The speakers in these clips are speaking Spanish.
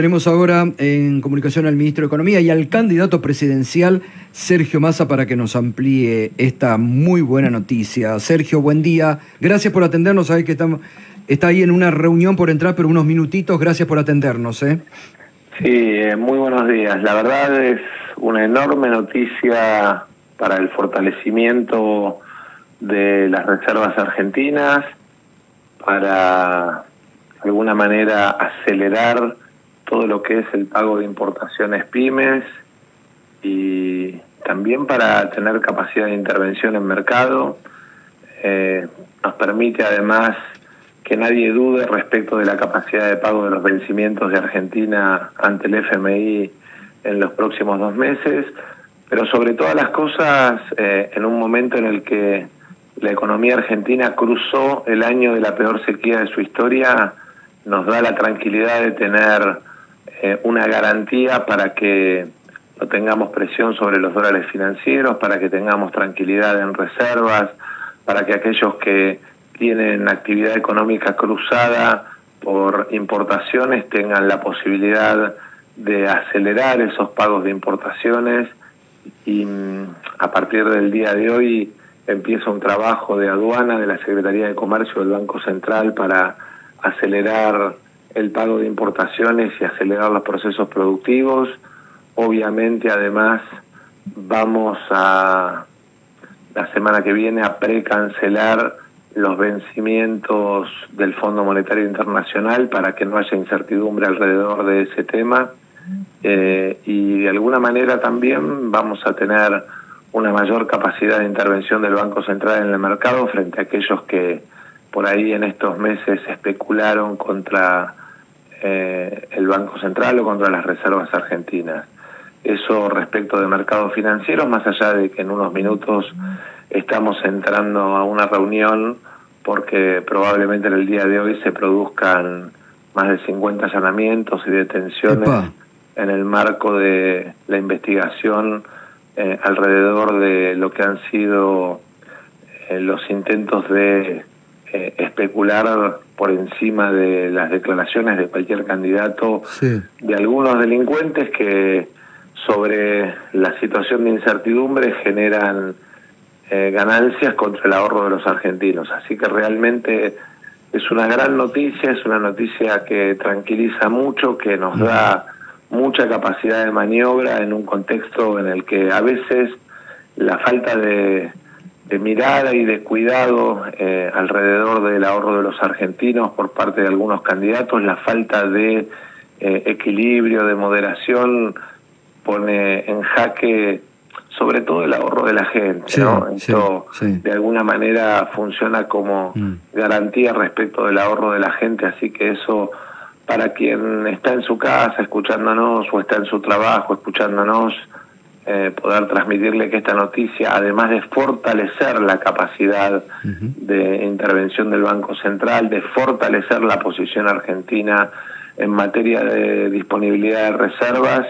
Tenemos ahora en comunicación al ministro de Economía y al candidato presidencial Sergio Massa para que nos amplíe esta muy buena noticia. Sergio, buen día. Gracias por atendernos. Sabes que estamos, está ahí en una reunión por entrar, pero unos minutitos. Gracias por atendernos. ¿eh? Sí, eh, muy buenos días. La verdad es una enorme noticia para el fortalecimiento de las reservas argentinas, para de alguna manera acelerar todo lo que es el pago de importaciones pymes y también para tener capacidad de intervención en mercado. Eh, nos permite además que nadie dude respecto de la capacidad de pago de los vencimientos de Argentina ante el FMI en los próximos dos meses, pero sobre todas las cosas eh, en un momento en el que la economía argentina cruzó el año de la peor sequía de su historia, nos da la tranquilidad de tener eh, una garantía para que no tengamos presión sobre los dólares financieros, para que tengamos tranquilidad en reservas, para que aquellos que tienen actividad económica cruzada por importaciones tengan la posibilidad de acelerar esos pagos de importaciones. Y mm, a partir del día de hoy empieza un trabajo de aduana de la Secretaría de Comercio del Banco Central para acelerar el pago de importaciones y acelerar los procesos productivos. Obviamente, además, vamos a la semana que viene a precancelar los vencimientos del Fondo Monetario Internacional para que no haya incertidumbre alrededor de ese tema. Eh, y de alguna manera también vamos a tener una mayor capacidad de intervención del Banco Central en el mercado frente a aquellos que por ahí en estos meses especularon contra eh, el Banco Central o contra las reservas argentinas. Eso respecto de mercados financieros, más allá de que en unos minutos estamos entrando a una reunión porque probablemente en el día de hoy se produzcan más de 50 allanamientos y detenciones en el marco de la investigación eh, alrededor de lo que han sido eh, los intentos de eh, especular por encima de las declaraciones de cualquier candidato de algunos delincuentes que sobre la situación de incertidumbre generan eh, ganancias contra el ahorro de los argentinos. Así que realmente es una gran noticia, es una noticia que tranquiliza mucho, que nos da mucha capacidad de maniobra en un contexto en el que a veces la falta de de mirada y de cuidado eh, alrededor del ahorro de los argentinos por parte de algunos candidatos, la falta de eh, equilibrio, de moderación, pone en jaque sobre todo el ahorro de la gente. ¿no? Esto de alguna manera funciona como mm. garantía respecto del ahorro de la gente, así que eso para quien está en su casa escuchándonos o está en su trabajo escuchándonos, eh, poder transmitirle que esta noticia, además de fortalecer la capacidad de intervención del Banco Central, de fortalecer la posición argentina en materia de disponibilidad de reservas,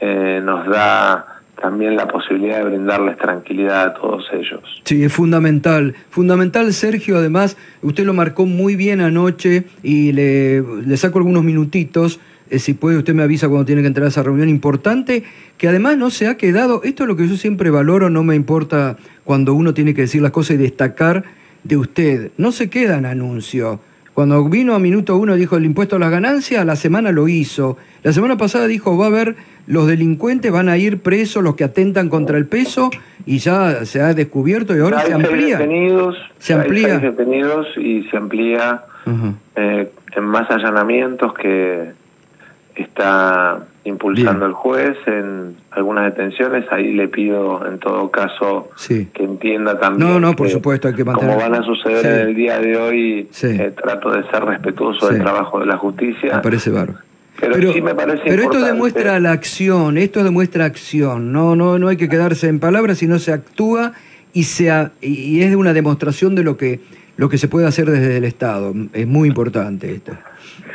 eh, nos da también la posibilidad de brindarles tranquilidad a todos ellos. Sí, es fundamental. Fundamental, Sergio, además, usted lo marcó muy bien anoche y le, le saco algunos minutitos si puede usted me avisa cuando tiene que entrar a esa reunión importante, que además no se ha quedado, esto es lo que yo siempre valoro, no me importa cuando uno tiene que decir las cosas y destacar de usted, no se queda en anuncio. Cuando vino a minuto uno dijo el impuesto a las ganancias, la semana lo hizo. La semana pasada dijo va a haber los delincuentes van a ir presos, los que atentan contra el peso, y ya se ha descubierto y ahora se amplía. Detenidos, se amplía. detenidos y se amplía eh, en más allanamientos que, está impulsando el juez en algunas detenciones. Ahí le pido, en todo caso, que entienda también. No, no, por supuesto, hay que mantener. Como van a suceder en el día de hoy, eh, trato de ser respetuoso del trabajo de la justicia. Me parece bárbaro. Pero, sí me parece Pero esto demuestra la acción, esto demuestra acción. No, no, no hay que quedarse en palabras, sino se actúa y, se, y es una demostración de lo que, lo que se puede hacer desde el Estado. Es muy importante esto.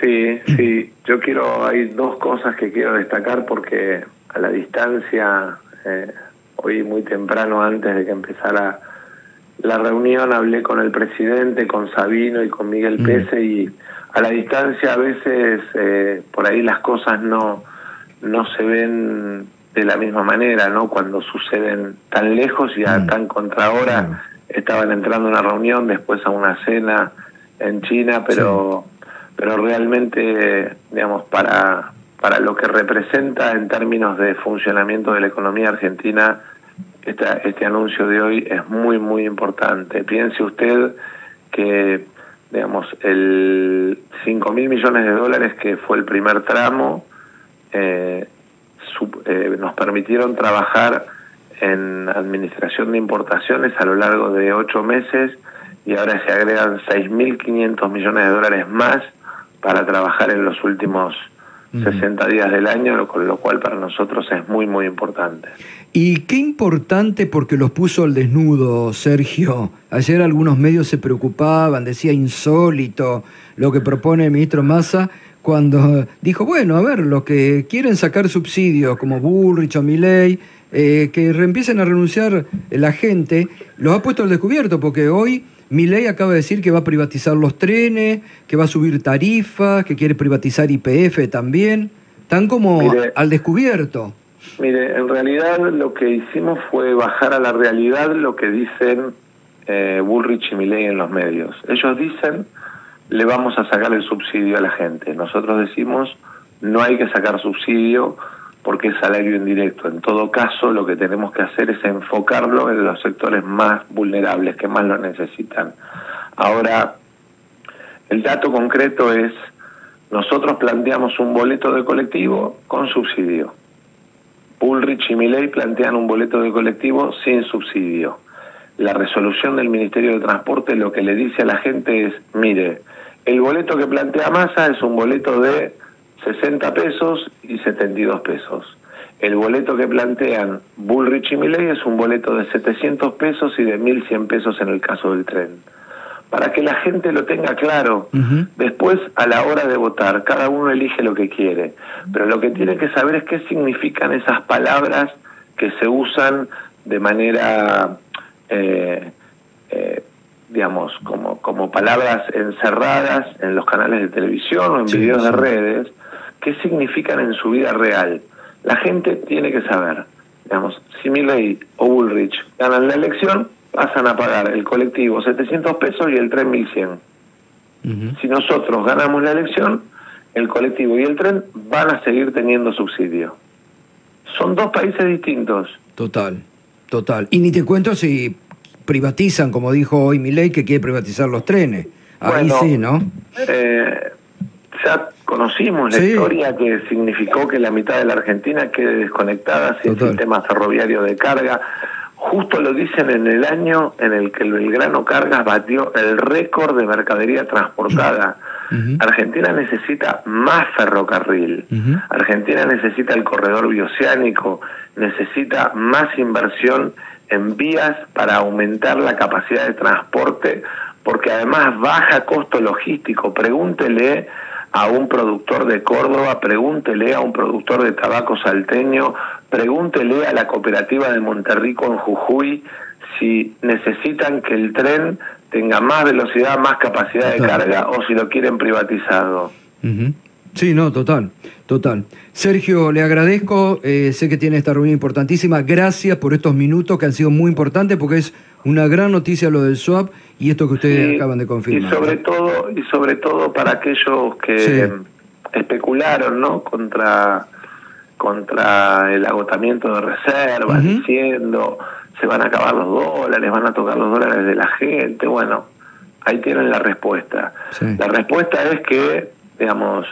Sí, sí. Yo quiero, hay dos cosas que quiero destacar porque a la distancia, eh, hoy muy temprano antes de que empezara la reunión, hablé con el presidente, con Sabino y con Miguel mm. Pese y a la distancia a veces eh, por ahí las cosas no, no se ven de la misma manera, ¿no? Cuando suceden tan lejos y a mm. tan contrahora, estaban entrando a una reunión, después a una cena en China, pero, pero realmente, digamos, para, para lo que representa en términos de funcionamiento de la economía argentina, esta, este anuncio de hoy es muy, muy importante. Piense usted que, digamos, el 5 mil millones de dólares que fue el primer tramo, eh, eh, nos permitieron trabajar en administración de importaciones a lo largo de ocho meses y ahora se agregan 6.500 millones de dólares más para trabajar en los últimos 60 días del año, con lo cual para nosotros es muy, muy importante. Y qué importante porque los puso al desnudo, Sergio. Ayer algunos medios se preocupaban, decía insólito lo que propone el ministro Massa, cuando dijo, bueno, a ver, los que quieren sacar subsidios como Bullrich o Milley, eh, que empiecen a renunciar la gente, los ha puesto al descubierto, porque hoy Milley acaba de decir que va a privatizar los trenes, que va a subir tarifas, que quiere privatizar IPF también. Están como al descubierto. Mire, en realidad lo que hicimos fue bajar a la realidad lo que dicen eh, Bullrich y Milley en los medios. Ellos dicen le vamos a sacar el subsidio a la gente. Nosotros decimos, no hay que sacar subsidio porque es salario indirecto. En todo caso, lo que tenemos que hacer es enfocarlo en los sectores más vulnerables, que más lo necesitan. Ahora, el dato concreto es, nosotros planteamos un boleto de colectivo con subsidio. Ulrich y Miley plantean un boleto de colectivo sin subsidio. La resolución del Ministerio de Transporte lo que le dice a la gente es, mire, el boleto que plantea Massa es un boleto de 60 pesos y 72 pesos. El boleto que plantean Bullrich y Milley es un boleto de 700 pesos y de 1.100 pesos en el caso del tren. Para que la gente lo tenga claro, después a la hora de votar, cada uno elige lo que quiere. Pero lo que tiene que saber es qué significan esas palabras que se usan de manera eh, eh, digamos, como, como palabras encerradas en los canales de televisión o en videos de redes, qué significan en su vida real. La gente tiene que saber, digamos, si Milley o Bullrich ganan la elección, pasan a pagar el colectivo 700 pesos y el tren 1100. Si nosotros ganamos la elección, el colectivo y el tren van a seguir teniendo subsidio. Son dos países distintos. Total, total. Y ni te cuento si privatizan, como dijo hoy Milei, que quiere privatizar los trenes. Ahí sí, ¿no? Eh, ya conocimos la historia que significó que la mitad de la Argentina quede desconectada sin sistema ferroviario de carga. Justo lo dicen en el año en el que el Belgrano Cargas batió el récord de mercadería transportada. Argentina necesita más ferrocarril. Argentina necesita el corredor bioceánico, necesita más inversión en vías para aumentar la capacidad de transporte, porque además baja costo logístico. Pregúntele a un productor de Córdoba, pregúntele a un productor de tabaco salteño, pregúntele a la cooperativa de Monterrico en Jujuy si necesitan que el tren tenga más velocidad, más capacidad de carga o si lo quieren privatizado. Sí, no, total, total. Sergio, le agradezco, eh, sé que tiene esta reunión importantísima, gracias por estos minutos que han sido muy importantes porque es una gran noticia lo del swap y esto que ustedes acaban de confirmar. Y sobre todo, y sobre todo para aquellos que especularon, ¿no? contra contra el agotamiento de reservas, diciendo se van a acabar los dólares, van a tocar los dólares de la gente. Bueno, ahí tienen la respuesta. La respuesta es que, digamos,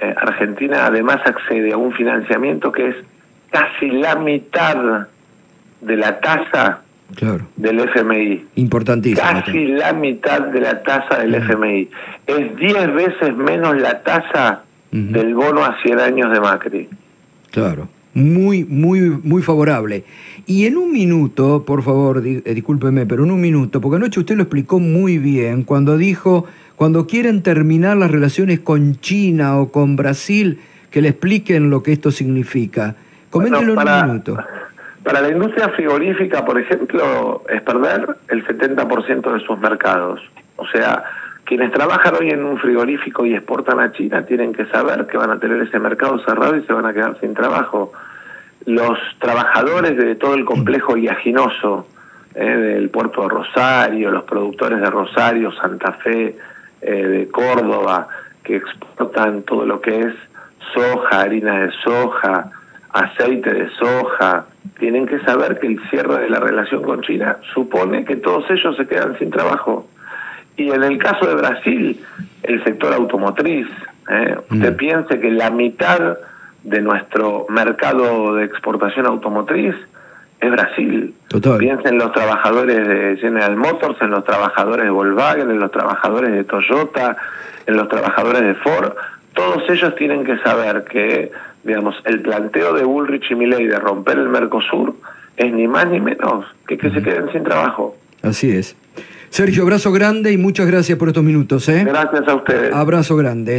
eh, Argentina además accede a un financiamiento que es casi la mitad de la tasa del FMI. Importantísimo. Casi la mitad de la tasa del FMI. Es 10 veces menos la tasa del bono a 100 años de Macri. Claro. Muy, muy, muy favorable. Y en un minuto, por favor, eh, discúlpeme, pero en un minuto, porque anoche usted lo explicó muy bien, cuando dijo cuando quieren terminar las relaciones con China o con Brasil, que le expliquen lo que esto significa. Coméntenlo en un minuto. Para la industria frigorífica, por ejemplo, es perder el 70% de sus mercados. O sea, quienes trabajan hoy en un frigorífico y exportan a China tienen que saber que van a tener ese mercado cerrado y se van a quedar sin trabajo. Los trabajadores de todo el complejo viaginoso eh, del puerto de Rosario, los productores de Rosario, Santa Fe, eh, de Córdoba, que exportan todo lo que es soja, harina de soja, aceite de soja, tienen que saber que el cierre de la relación con China supone que todos ellos se quedan sin trabajo. Y en el caso de Brasil, el sector automotriz, ¿eh? usted mm. piense que la mitad de nuestro mercado de exportación automotriz es Brasil. Total. Piensen en los trabajadores de General Motors, en los trabajadores de Volkswagen, en los trabajadores de Toyota, en los trabajadores de Ford. Todos ellos tienen que saber que, digamos, el planteo de Bullrich y Milley de romper el Mercosur es ni más ni menos que que se queden sin trabajo. Así es. Sergio, abrazo grande y muchas gracias por estos minutos. ¿eh? Gracias a ustedes. Abrazo grande.